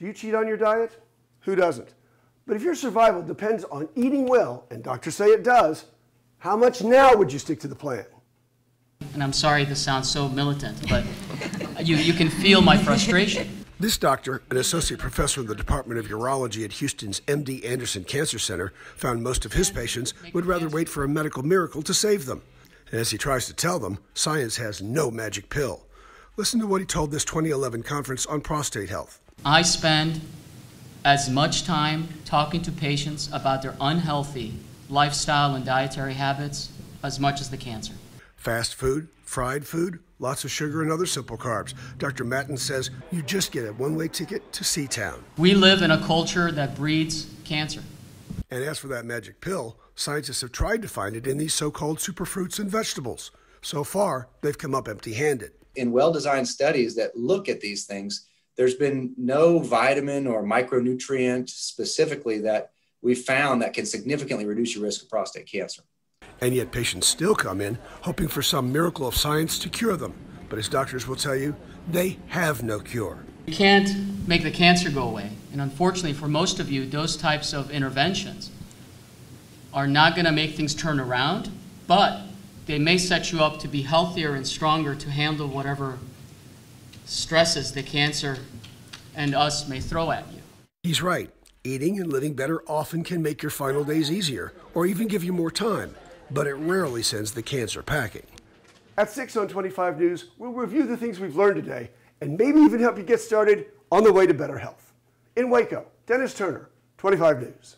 Do you cheat on your diet? Who doesn't? But if your survival depends on eating well, and doctors say it does, how much now would you stick to the plan? And I'm sorry this sounds so militant, but you, you can feel my frustration. This doctor, an associate professor in the Department of Urology at Houston's MD Anderson Cancer Center, found most of his patients would rather wait for a medical miracle to save them. And as he tries to tell them, science has no magic pill. Listen to what he told this 2011 conference on prostate health. I spend as much time talking to patients about their unhealthy lifestyle and dietary habits as much as the cancer. Fast food, fried food, lots of sugar, and other simple carbs. Dr. Matten says you just get a one way ticket to Seatown. We live in a culture that breeds cancer. And as for that magic pill, scientists have tried to find it in these so called superfruits and vegetables. So far, they've come up empty handed. In well designed studies that look at these things, there's been no vitamin or micronutrient specifically that we found that can significantly reduce your risk of prostate cancer. And yet, patients still come in hoping for some miracle of science to cure them. But as doctors will tell you, they have no cure. You can't make the cancer go away. And unfortunately, for most of you, those types of interventions are not going to make things turn around, but they may set you up to be healthier and stronger to handle whatever stresses the cancer and us may throw at you. He's right. Eating and living better often can make your final days easier or even give you more time but it rarely sends the cancer packing. At 6 on 25 News, we'll review the things we've learned today and maybe even help you get started on the way to better health. In Waco, Dennis Turner, 25 News.